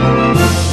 Música